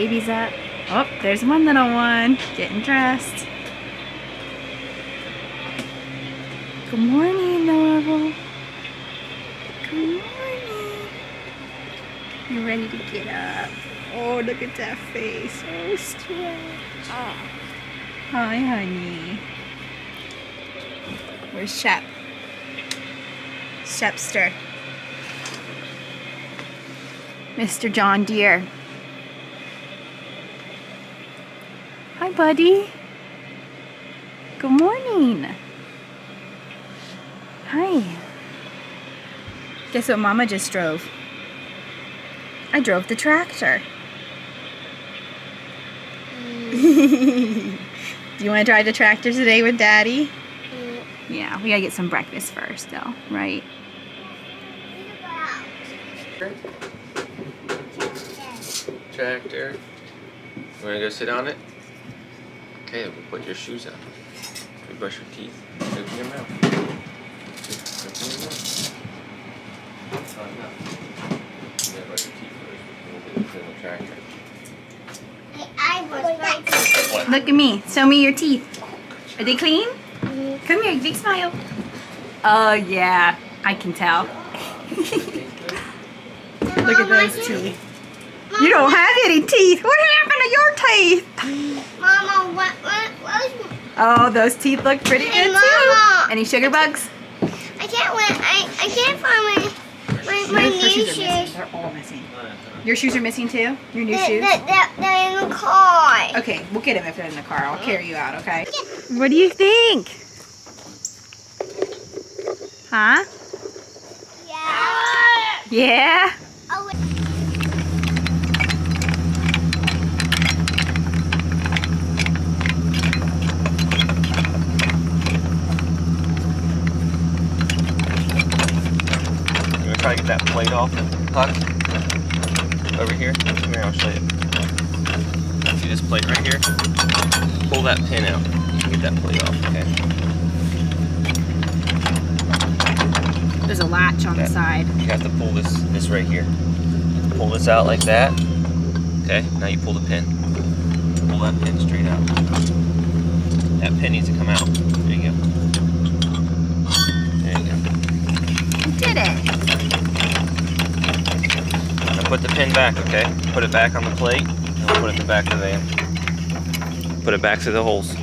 Babies up. Oh, there's one little one getting dressed. Good morning, Noel. Good morning. You ready to get up? Oh, look at that face. Oh, stretch. Oh. Hi, honey. Where's Shep? Shepster. Mr. John Deere. Hi, buddy. Good morning. Hi. Guess what Mama just drove? I drove the tractor. Do you want to drive the tractor today with Daddy? Yeah, we gotta get some breakfast first, though, right? Tractor. You wanna go sit on it? Okay, we'll put your shoes on. We brush your teeth. Open your mouth. Open your mouth. No. You gotta brush your teeth first before we get into the tractor. I was right. What? Look at me. Show me your teeth. Are they clean? Come here, big smile. Oh, yeah. I can tell. Look at those teeth. You don't have any teeth. What happened to your teeth? Mama, what, what, what was, Oh, those teeth look pretty Hey, good Mama. too. Any sugar bugs? I can't win. I, I can't find my, my, my new shoes shoes. They're all missing. Your shoes are missing too? Your new They're, shoes? they're, they're, they're in the car. Okay, we'll get them if they're in the car. I'll carry you out, okay? What do you think? Huh? Yeah. Yeah? Try to get that plate off, Huck? Over here? Come here, I'll show you. See this plate right here? Pull that pin out. You can get that plate off, okay? There's a latch on the side. You have to pull this this right here. Pull this out like that. Okay, now you pull the pin. Pull that pin straight out. That pin needs to come out. There you go. There you go. You did it. Now put the pin back, okay? Put it back on the plate. And we'll put it in the back of the van. Put it back to the holes.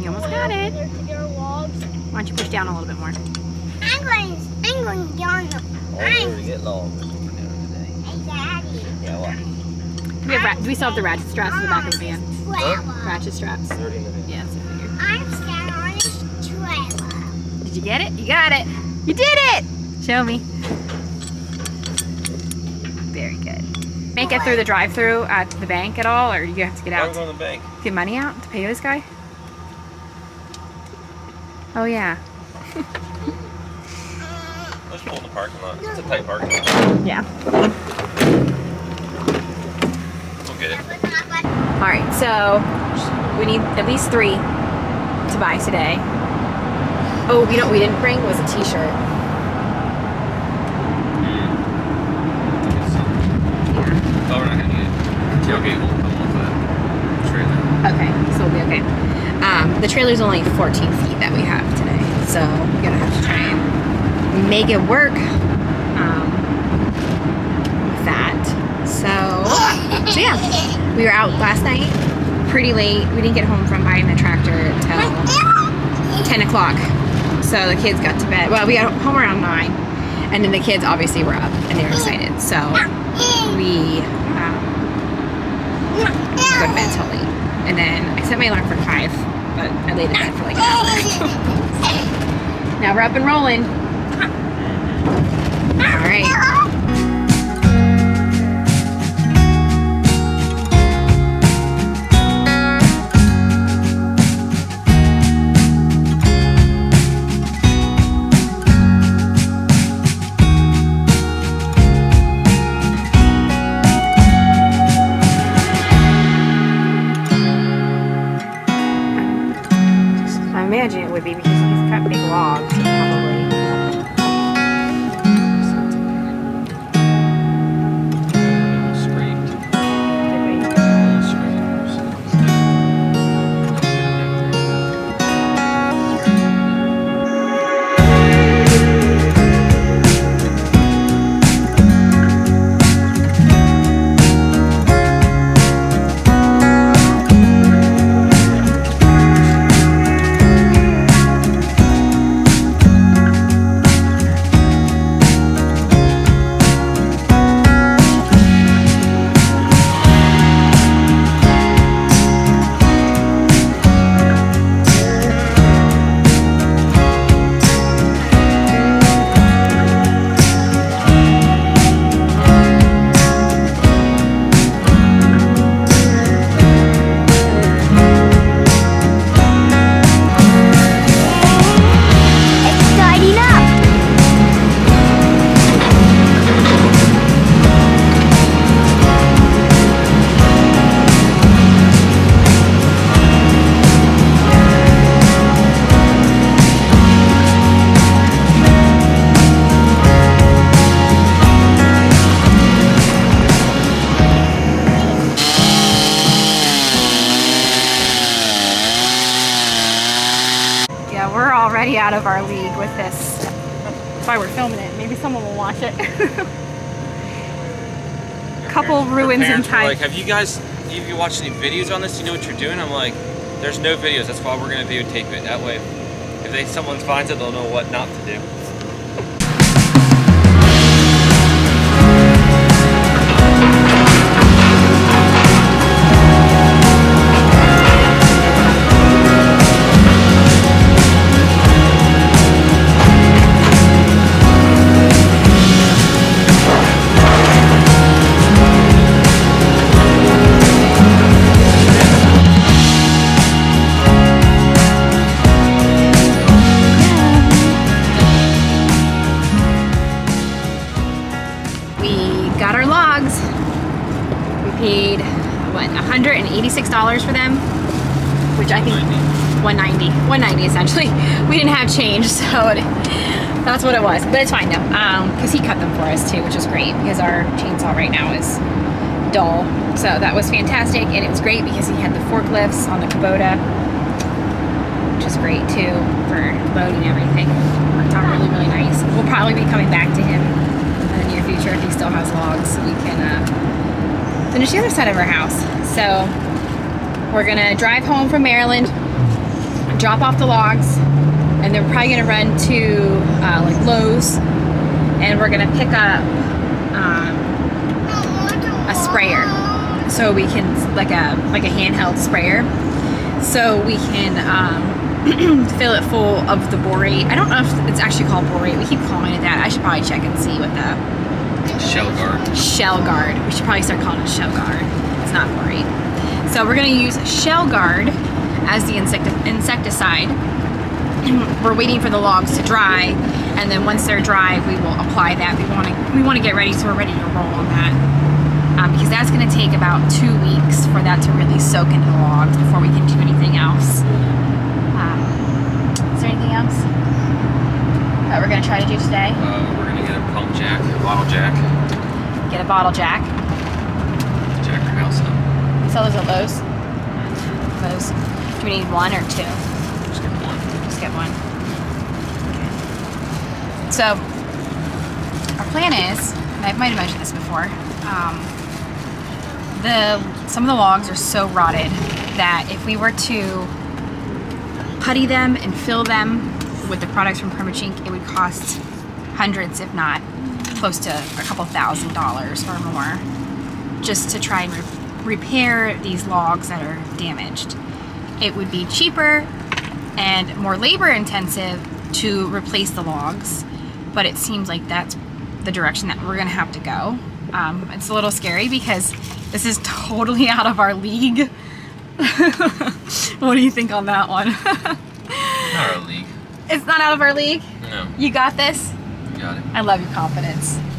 You almost got it. Why don't you push down a little bit more? I'm going, I'm going down the Oh, we get long over there today. Hey, Daddy. Yeah, what? Do we, have do we still have the ratchet straps in the back of the van? Trailer. Ratchet straps? 30 minutes. Yes, I figured. I'm standing on this trailer. Did you get it? You got it. You did it. Show me. Very good. Make it through the drive-through at the bank at all, or you have to get Why are we out? going to the bank? Get money out to pay this guy? Oh yeah. Let's pull in the parking lot. It's a tight parking lot. Yeah. We'll get it. All right, so we need at least three to buy today. Oh, you know what we didn't bring was a T-shirt. Yeah. Oh, we're not gonna need. Tailgate will come off that trailer. Okay, so we'll be okay. Um, the trailer's only 14 feet that we have today, so we're gonna have to try and make it work um. So, so yeah, we were out last night pretty late. We didn't get home from buying the tractor till 10 o'clock. So the kids got to bed. Well, we got home around 9. And then the kids obviously were up and they were excited. So we um, go to bed till. And then I set my alarm for 5, but I laid in bed for like an hour. now we're up and rolling. All right. Imagine it would be because he's cut big logs, Couple ruins in. Like, have you guys, have you watched any videos on this? Do you know what you're doing? I'm like, there's no videos. That's why we're gonna videotape it. That way, if they someone finds it, they'll know what not to do. We didn't have change, so it, that's what it was. But it's fine though, because he cut them for us too, which is great because our chainsaw right now is dull. So that was fantastic, and it was great because he had the forklifts on the Kubota, which is great too for loading everything. Worked out really, really nice. We'll probably be coming back to him in the near future if he still has logs, so we can uh, finish the other side of our house. So we're gonna drive home from Maryland, drop off the logs, and then we're probably gonna run to uh, like Lowe's, and we're gonna pick up um, a sprayer, so we can like a like a handheld sprayer, so we can um, fill it full of the borate. I don't know if it's actually called borate. We keep calling it that. I should probably check and see what the Shell guard. shell guard. We should probably start calling it shell guard. It's not borate. So we're gonna use shell guard as the insecti- insecticide. we're waiting for the logs to dry, and then once they're dry, we will apply that. We want to we want to get ready, so we're ready to roll on that. Um, because that's going to take about two weeks for that to really soak into the logs before we can do anything else. Um, is there anything else that we're going to try to do today? Uh, we're gonna get a pump jack, a bottle jack, Get a bottle jack. jack our house up. Sell those at Lowe's. Lowe's. Do we need one or two? Get one. One. So, our plan is, I might have mentioned this before, um, the some of the logs are so rotted that if we were to putty them and fill them with the products from Permachink, it would cost hundreds, if not close to a couple thousand dollars or more, just to try and re- repair these logs that are damaged. It would be cheaper and more labor intensive to replace the logs, but it seems like that's the direction that we're gonna have to go. Um, it's a little scary because this is totally out of our league. what do you think on that one? Not our league. it's not out of our league. No, You got this. you got it. I love your confidence.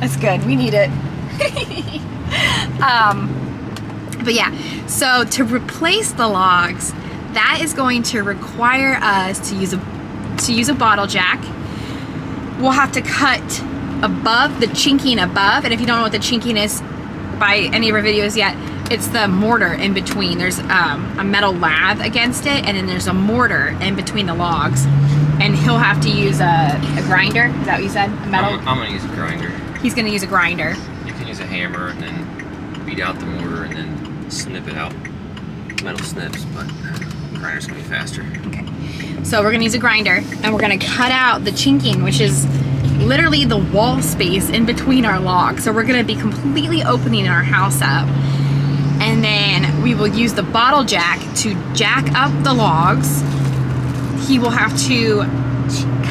That's good. We need it. um, but yeah, so to replace the logs, that is going to require us to use a to use a bottle jack. We'll have to cut above the chinking above, and if you don't know what the chinking is by any of our videos yet, it's the mortar in between. There's um, a metal lath against it, and then there's a mortar in between the logs. And he'll have to use a, a grinder. Is that what you said? A metal. I'm, I'm gonna use a grinder. He's gonna use a grinder. You can use a hammer and then beat out the mortar and then snip it out. Metal snips, but grinder's gonna be faster. Okay. So we're gonna use a grinder and we're gonna cut out the chinking, which is literally the wall space in between our logs. So we're gonna be completely opening our house up. And then we will use the bottle jack to jack up the logs. He will have to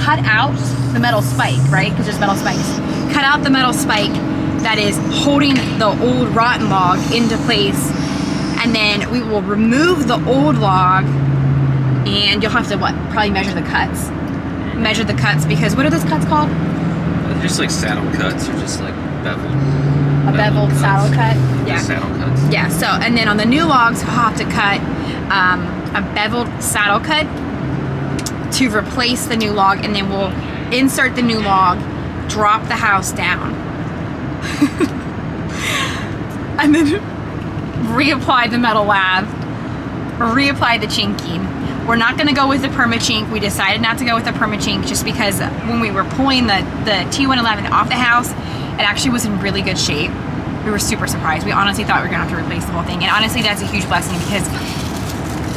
cut out the metal spike, right? Because there's metal spikes. Cut out the metal spike that is holding the old rotten log into place. And then we will remove the old log and you'll have to what? Probably measure the cuts. Measure the cuts because what are those cuts called? They're just like saddle cuts or just like beveled. A beveled cuts. saddle cut. Yeah. Saddle cuts. Yeah, so, and then on the new logs, we'll have to cut um, a beveled saddle cut to replace the new log, and then we'll insert the new log, drop the house down, and then reapply the metal lath, reapply the chinking. We're not going to go with the permachink. We decided not to go with the permachink just because when we were pulling the, the T111 off the house, it actually was in really good shape. We were super surprised. We honestly thought we were going to have to replace the whole thing. And honestly, that's a huge blessing because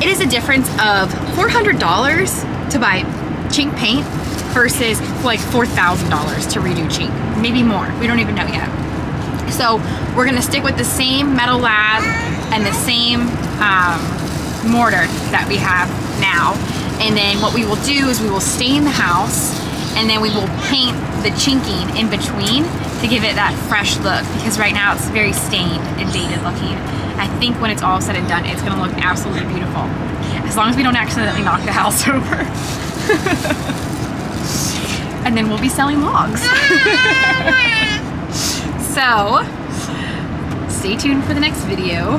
it is a difference of $400 to buy chink paint versus like $4,000 to redo chink. Maybe more. We don't even know yet. So we're going to stick with the same metal lath and the same um, mortar that we have now. And then what we will do is we will stain the house and then we will paint the chinking in between to give it that fresh look because right now it's very stained and dated looking. I think when it's all said and done, it's gonna look absolutely beautiful. As long as we don't accidentally knock the house over. and then we'll be selling logs. so, stay tuned for the next video.